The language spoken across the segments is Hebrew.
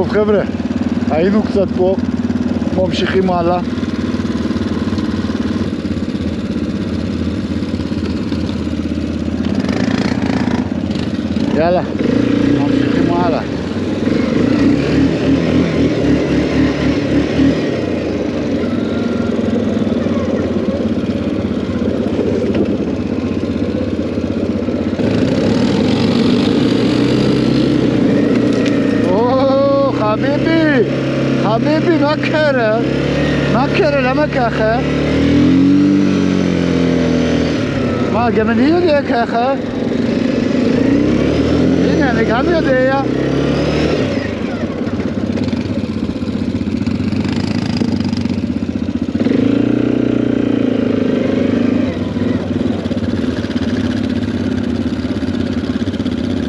טוב חבר'ה, היינו קצת פה, ממשיכים הלאה. יאללה, ממשיכים הלאה. חביבי, מה קרה? מה קרה? למה ככה? מה, גם אני יודע ככה? הנה, אני גם יודע.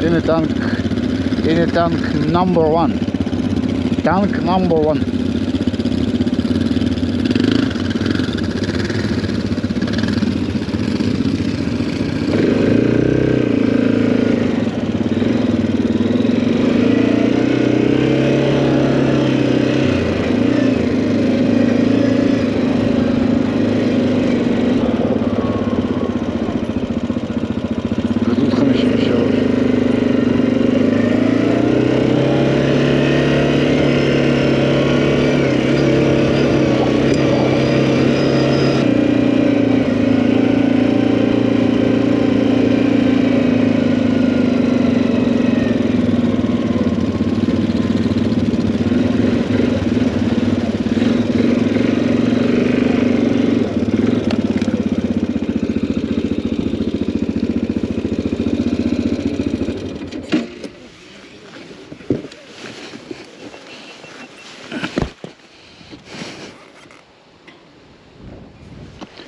הנה טנק, הנה טנק נאמבר 1.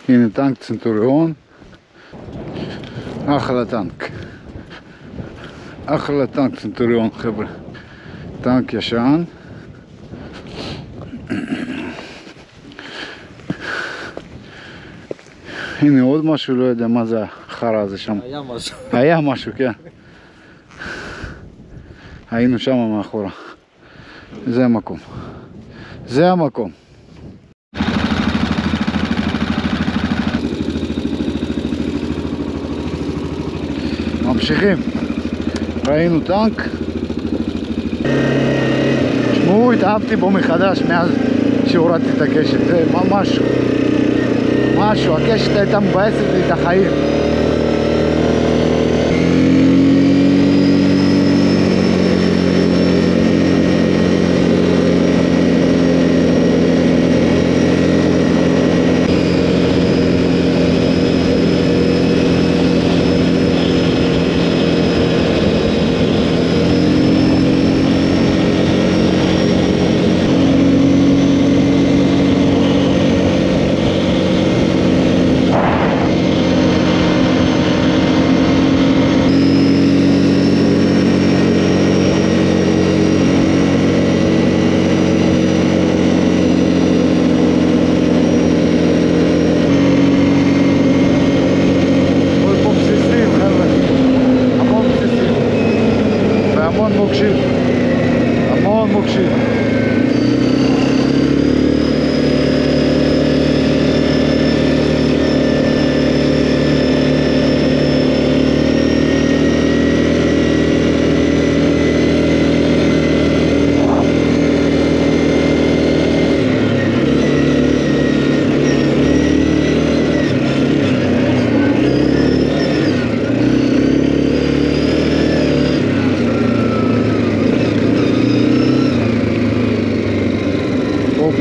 הנה טנק צנטוריון. אחלה טנק. אחלה טנק צנטוריון חבר'ה. טנק ישן. הנה עוד משהו, לא יודע מה זה החרא הזה שם. היה משהו. היה משהו, כן. היינו שם מאחורה. זה המקום. זה המקום. ממשיכים. ראינו טנק. תשמעו, התאהבתי בו מחדש מאז שהורדתי את הקשת. זה משהו. משהו. הקשת הייתה מבאסת לי את החיים.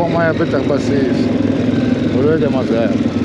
forma é beta é mais demais.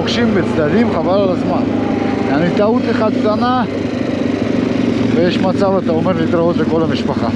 מוקשים בצדדים, חבל על הזמן. אני טעות אחת קטנה, ויש מצב, אתה אומר להתראות לכל המשפחה.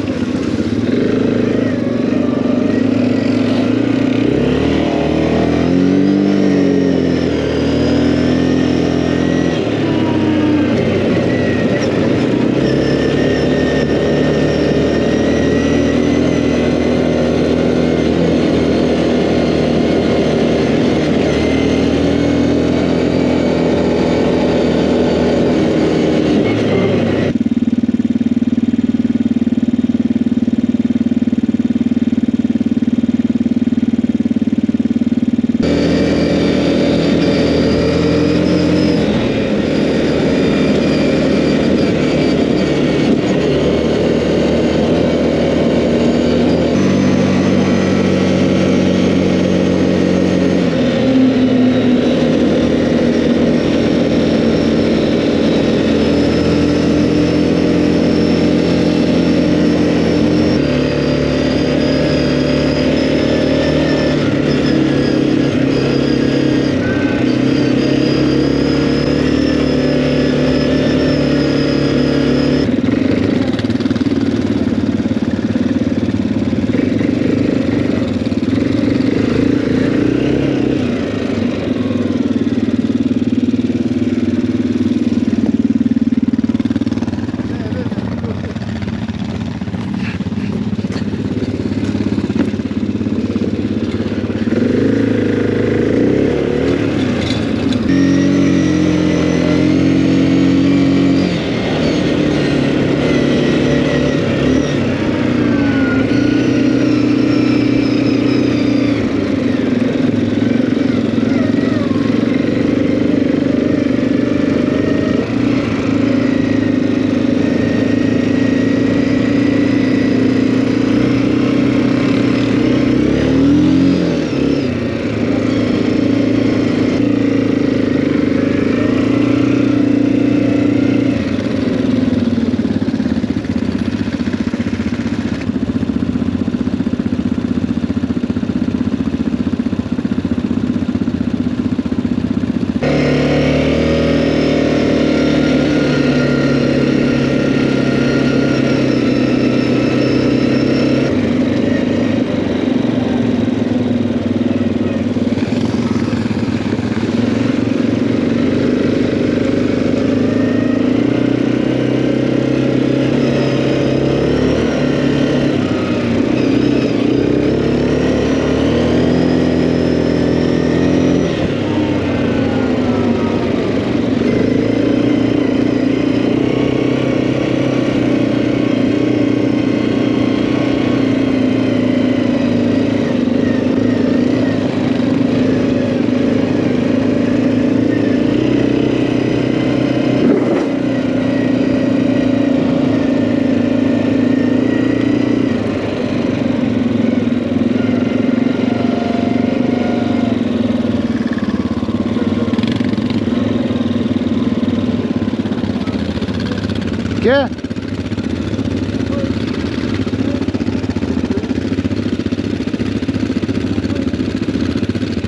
Gdje?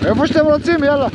Evo što je vrocim, jela?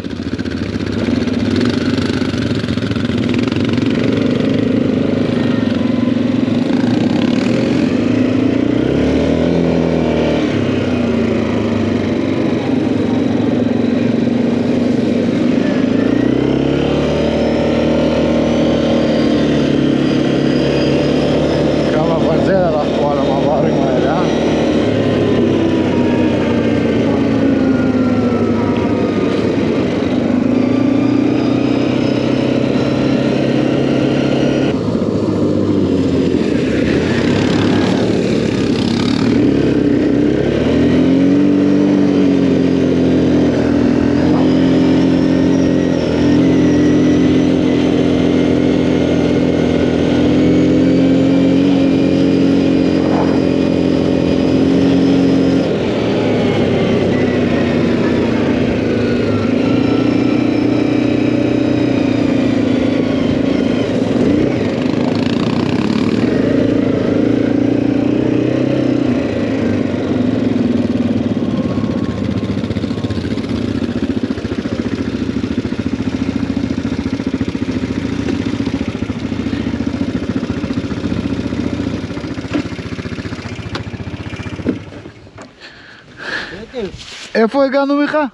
איפה הגענו מיכה?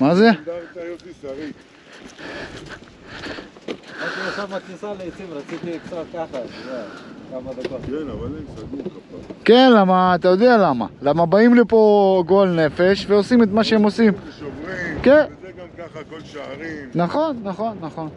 מה זה? כן, למה, אתה יודע למה. למה באים לפה גועל נפש ועושים את מה שהם עושים. כן. וזה גם ככה כל שערים. נכון, נכון, נכון.